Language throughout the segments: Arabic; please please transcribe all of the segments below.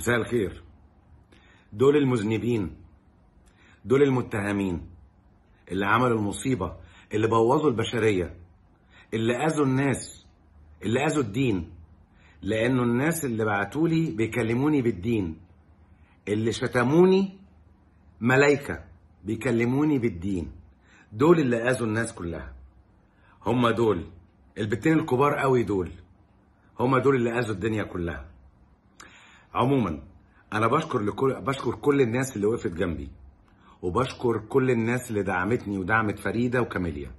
مساء الخير. دول المذنبين دول المتهمين اللي عملوا المصيبة اللي بوظوا البشرية اللي أذوا الناس اللي أذوا الدين لأنه الناس اللي بعتولي بيكلموني بالدين اللي شتموني ملايكة بيكلموني بالدين. دول اللي أذوا الناس كلها. هم دول البتين الكبار قوي دول هم دول اللي أذوا الدنيا كلها. عموما أنا بشكر لكل بشكر كل الناس اللي وقفت جنبي وبشكر كل الناس اللي دعمتني ودعمت فريدة وكاميليا.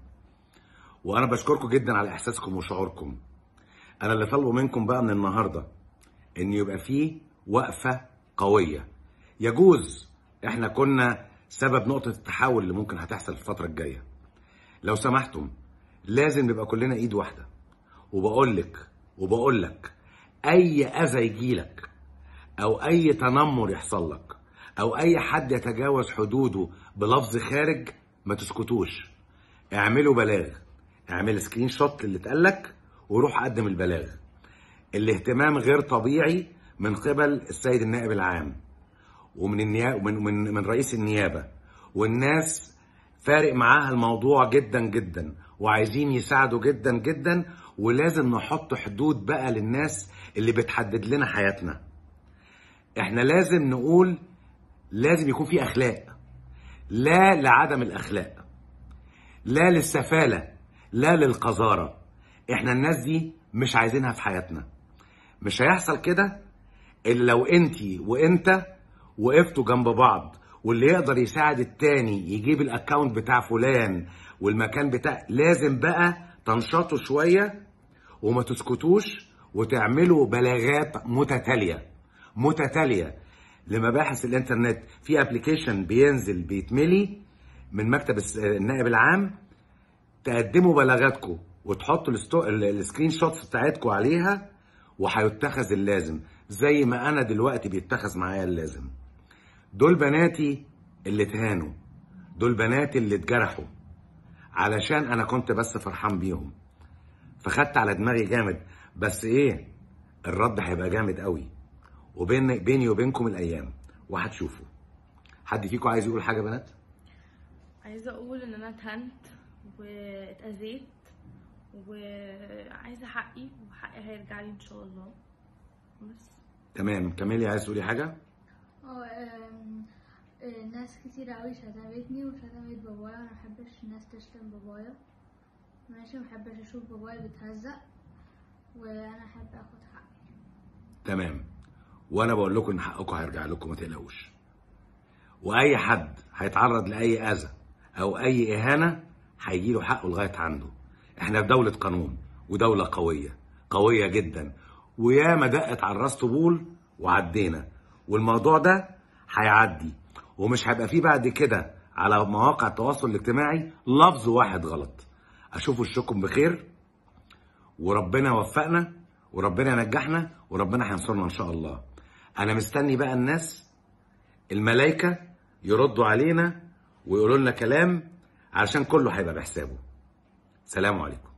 وأنا بشكركم جدا على إحساسكم وشعوركم. أنا اللي طالبه منكم بقى من النهارده إن يبقى فيه وقفة قوية. يجوز إحنا كنا سبب نقطة التحول اللي ممكن هتحصل في الفترة الجاية. لو سمحتم لازم نبقى كلنا إيد واحدة. وبقول لك وبقول لك أي أذى يجيلك أو أي تنمر يحصل لك أو أي حد يتجاوز حدوده بلفظ خارج ما تسكتوش. اعملوا بلاغ اعمل screenshot اللي اتقالك وروح قدم البلاغ. الاهتمام غير طبيعي من قبل السيد النائب العام ومن النيابه من من من رئيس النيابة. والناس فارق معاها الموضوع جدا جدا وعايزين يساعدوا جدا جدا ولازم نحط حدود بقى للناس اللي بتحدد لنا حياتنا. إحنا لازم نقول لازم يكون في أخلاق. لا لعدم الأخلاق. لا للسفالة. لا للقذارة. إحنا الناس دي مش عايزينها في حياتنا. مش هيحصل كده إلا لو انت وانت وقفتوا جنب بعض واللي يقدر يساعد التاني يجيب ال account بتاع فلان والمكان بتاع لازم بقى تنشطوا شوية وما تسكتوش وتعملوا بلاغات متتالية. متتالية لمباحث الإنترنت. في application بينزل بيتملي من مكتب النائب العام تقدموا بلاغاتكم وتحطوا ال screenshots بتاعتكم عليها وهيتخذ اللازم. زي ما أنا دلوقتي بيتخذ معايا اللازم. دول بناتي اللي اتهانوا. دول بناتي اللي اتجرحوا. علشان أنا كنت بس فرحان بيهم. فخدت على دماغي جامد. بس إيه؟ الرد هيبقى جامد قوي. وبين بيني وبينكم الأيام. وهتشوفوا حد فيكم عايز يقول حاجة بنات؟ عايزة أقول إن أنا اتهنت واتأذيت وعايزة حقي وحقي هيرجع لي إن شاء الله. بس. تمام. كمالي عايز تقولي حاجة؟ آه ناس كتير أوي شتمتني وشتمت بابايا. أنا محبش الناس تشتم بابايا. ماشي محبش أشوف بابايا بيتهزق. وأنا أحب آخد حقي. تمام. وأنا بقول لكم إن حقكم هيرجع لكم ما تقلقوش. وأي حد هيتعرض لأي أذى أو أي إهانة هيجي له حقه لغاية عنده. إحنا في دولة قانون ودولة قوية قوية جدا. وياما دقت على الراس طبول وعدينا. والموضوع ده هيعدي. ومش هيبقى فيه بعد كده على مواقع التواصل الاجتماعي لفظ واحد غلط. أشوف وشكم بخير. وربنا يوفقنا وربنا ينجحنا وربنا هينصرنا إن شاء الله. أنا مستني بقى الناس الملائكة يردوا علينا ويقولوا لنا كلام علشان كله هيبقى بحسابه. سلام عليكم.